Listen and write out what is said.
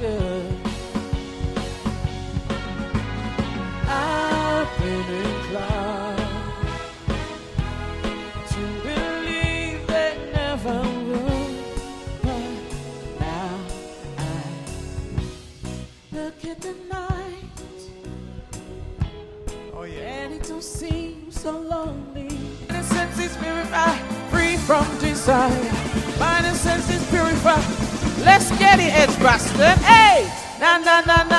good. I've been inclined to believe they never would, but now I look at the night. Oh yeah. And it don't seem so lonely. Innocence is purified, free from desire. Senses purified. Let's get it, Edgbaston. Hey! Na na na.